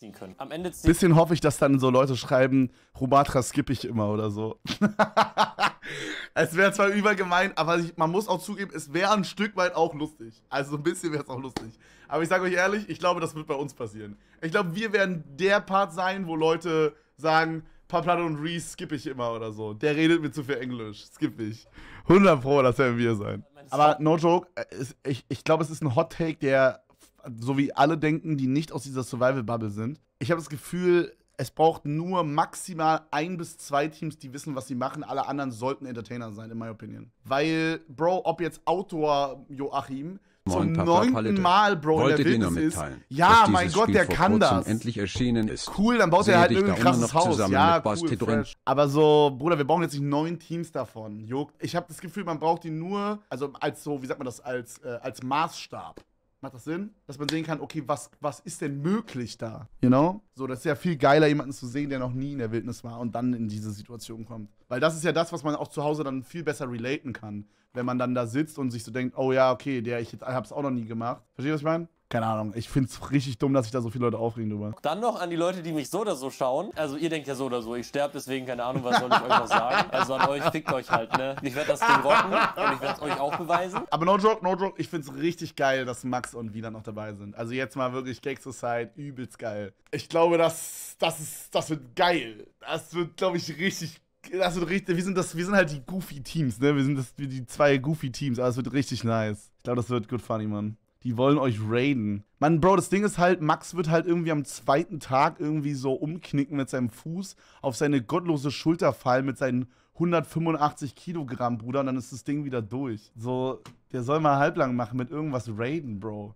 ziehen können. Am Ende ziehen Bisschen hoffe ich, dass dann so Leute schreiben, Rumatra skippe ich immer oder so. es wäre zwar übergemein, aber ich, man muss auch zugeben, es wäre ein Stück weit auch lustig. Also ein bisschen wäre es auch lustig. Aber ich sage euch ehrlich, ich glaube, das wird bei uns passieren. Ich glaube, wir werden der Part sein, wo Leute sagen, Paplato und Reese skippe ich immer oder so. Der redet mir zu viel Englisch, skippe ich. 100 Pro, das werden wir sein. Aber no joke, äh, ich, ich glaube, es ist ein Hot Take, der, so wie alle denken, die nicht aus dieser Survival-Bubble sind. Ich habe das Gefühl, es braucht nur maximal ein bis zwei Teams, die wissen, was sie machen. Alle anderen sollten Entertainer sein, in my opinion. Weil, Bro, ob jetzt Outdoor Joachim zum Moin, neunten. Mal, Bro, in Wollte der dir nur Wildnis ist. Ja, mein Gott, Spiel der kann das. endlich erschienen ist. Cool, dann baut Sehe er halt irgendein krasses Haus. Ja, cool. Aber so, Bruder, wir brauchen jetzt nicht neun Teams davon. Juckt. Ich habe das Gefühl, man braucht die nur, also als so, wie sagt man das, als, äh, als Maßstab. Macht das Sinn? Dass man sehen kann, okay, was, was ist denn möglich da? You know? So, das ist ja viel geiler, jemanden zu sehen, der noch nie in der Wildnis war und dann in diese Situation kommt. Weil das ist ja das, was man auch zu Hause dann viel besser relaten kann. Wenn man dann da sitzt und sich so denkt, oh ja, okay, der, ich hab's auch noch nie gemacht. Verstehst du, was ich meine? Keine Ahnung. Ich find's richtig dumm, dass sich da so viele Leute aufregen drüber. Dann noch an die Leute, die mich so oder so schauen. Also ihr denkt ja so oder so, ich sterbe deswegen, keine Ahnung, was soll ich euch noch sagen. Also an euch, fickt euch halt, ne? Ich werde das Ding rocken und ich werde es euch auch beweisen. Aber no joke, no joke, ich find's richtig geil, dass Max und Wieland noch dabei sind. Also jetzt mal wirklich Gags Society, übelst geil. Ich glaube, das, das, ist, das wird geil. Das wird, glaube ich, richtig. Das wird richtig. Wir sind, das, wir sind halt die Goofy-Teams, ne? Wir sind das, die zwei Goofy-Teams, aber es wird richtig nice. Ich glaube, das wird good funny, Mann. Die wollen euch raiden. Mann, Bro, das Ding ist halt, Max wird halt irgendwie am zweiten Tag irgendwie so umknicken mit seinem Fuß auf seine gottlose Schulter fallen mit seinen 185 Kilogramm, Bruder, und dann ist das Ding wieder durch. So, der soll mal halblang machen mit irgendwas raiden, Bro.